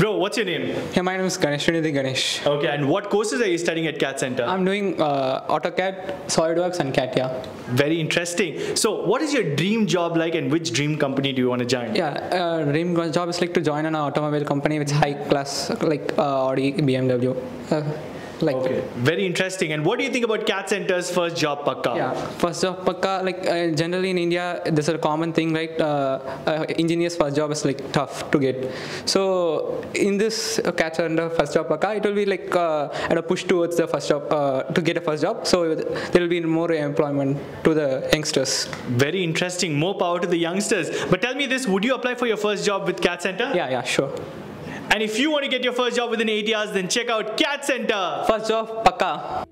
Bro, what's your name? Yeah, my name is Ganesh, Srinidhi Ganesh. Okay, and what courses are you studying at CADD Centre? I'm doing uh, AutoCAD, SolidWorks, and CATIA. Very interesting. So, what is your dream job like, and which dream company do you want to join? Yeah, uh, dream job is like to join an automobile company with high class, like uh, Audi, BMW. Uh, like Okay, very interesting. And what do you think about CADD Centre's first job, Pakka? Yeah, first job pakka like uh, generally in India this is a common thing right uh, uh, engineer's first job is like tough to get so in this uh, CADD Centre first job pakka it will be like uh, at a push towards the first job uh, to get a first job so there will be more employment to the youngsters Very interesting. More power to the youngsters. But tell me this: Would you apply for your first job with CADD Centre? yeah yeah sure And if you want to get your first job within eight years, then check out CADD Centre. first job pakka